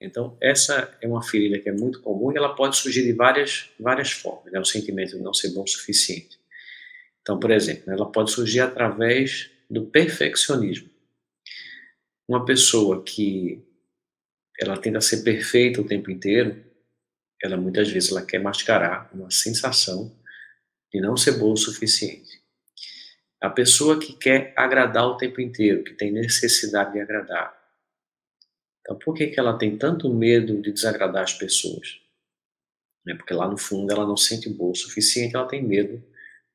Então, essa é uma ferida que é muito comum e ela pode surgir de várias, várias formas, né? o sentimento de não ser bom o suficiente. Então, por exemplo, ela pode surgir através do perfeccionismo. Uma pessoa que ela tenta ser perfeita o tempo inteiro, ela muitas vezes ela quer mascarar uma sensação de não ser boa o suficiente. A pessoa que quer agradar o tempo inteiro, que tem necessidade de agradar. Então, por que, que ela tem tanto medo de desagradar as pessoas? É porque lá no fundo ela não sente boa o suficiente, ela tem medo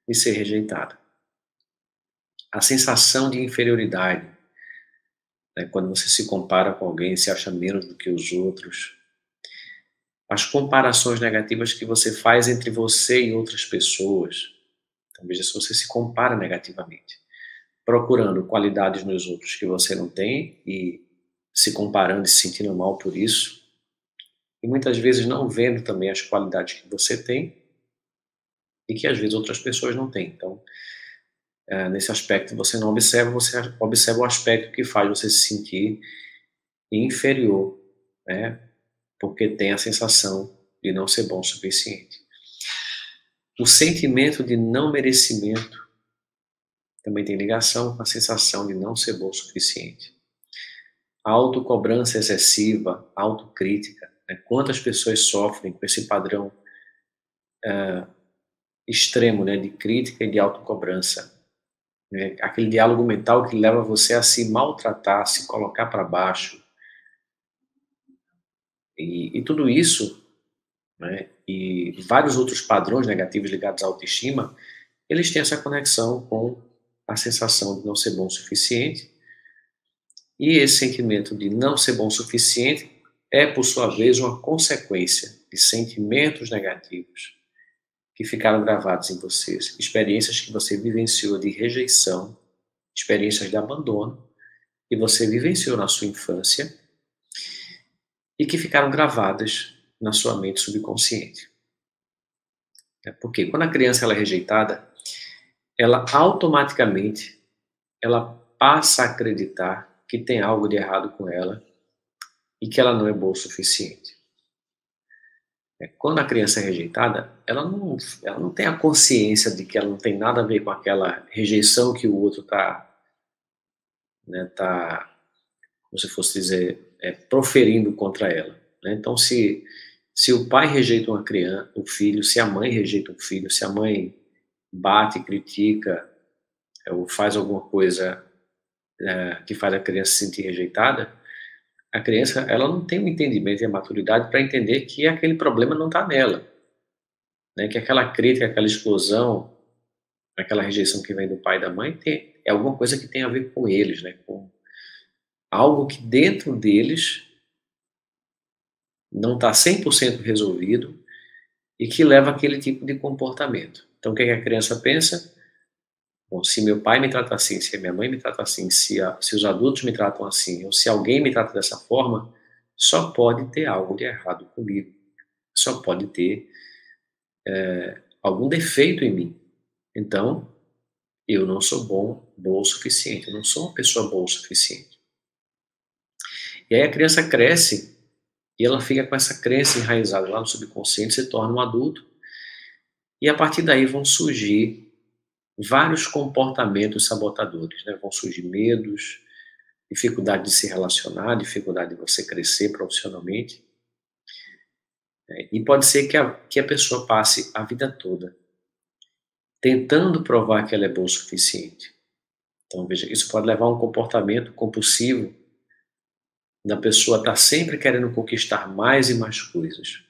de ser rejeitada. A sensação de inferioridade, né, quando você se compara com alguém, se acha menos do que os outros. As comparações negativas que você faz entre você e outras pessoas. Então, veja se você se compara negativamente, procurando qualidades nos outros que você não tem e se comparando e se sentindo mal por isso. E muitas vezes não vendo também as qualidades que você tem e que às vezes outras pessoas não têm. Então, é, nesse aspecto você não observa, você observa o aspecto que faz você se sentir inferior, né? Porque tem a sensação de não ser bom o suficiente. O sentimento de não merecimento também tem ligação com a sensação de não ser bom o suficiente. Autocobrança excessiva, autocrítica, né? quantas pessoas sofrem com esse padrão é, extremo né, de crítica e de autocobrança né? aquele diálogo mental que leva você a se maltratar, a se colocar para baixo. E, e, tudo isso, né, e vários outros padrões negativos ligados à autoestima, eles têm essa conexão com a sensação de não ser bom o suficiente. E esse sentimento de não ser bom o suficiente é, por sua vez, uma consequência de sentimentos negativos que ficaram gravados em vocês, experiências que você vivenciou de rejeição, experiências de abandono que você vivenciou na sua infância e que ficaram gravadas na sua mente subconsciente. É porque quando a criança ela é rejeitada, ela automaticamente ela passa a acreditar que tem algo de errado com ela e que ela não é boa o suficiente. É, quando a criança é rejeitada, ela não, ela não tem a consciência de que ela não tem nada a ver com aquela rejeição que o outro está, né, tá, como se fosse dizer, é, proferindo contra ela. Né? Então, se, se o pai rejeita uma criança, o filho, se a mãe rejeita um filho, se a mãe bate, critica, é, ou faz alguma coisa é, que faz a criança se sentir rejeitada, a criança ela não tem o entendimento e a maturidade para entender que aquele problema não está nela, né? Que aquela crítica, aquela explosão, aquela rejeição que vem do pai e da mãe tem, é alguma coisa que tem a ver com eles, né? Com algo que dentro deles não está 100% resolvido e que leva aquele tipo de comportamento. Então, o que, é que a criança pensa? Bom, se meu pai me trata assim, se minha mãe me trata assim, se, a, se os adultos me tratam assim, ou se alguém me trata dessa forma, só pode ter algo de errado comigo. Só pode ter é, algum defeito em mim. Então, eu não sou bom, boa o suficiente. Eu não sou uma pessoa boa o suficiente. E aí a criança cresce e ela fica com essa crença enraizada lá no subconsciente, se torna um adulto. E a partir daí vão surgir vários comportamentos sabotadores, né? Vão surgir medos, dificuldade de se relacionar, dificuldade de você crescer profissionalmente. É, e pode ser que a, que a pessoa passe a vida toda tentando provar que ela é boa o suficiente. Então, veja, isso pode levar a um comportamento compulsivo da pessoa estar tá sempre querendo conquistar mais e mais coisas.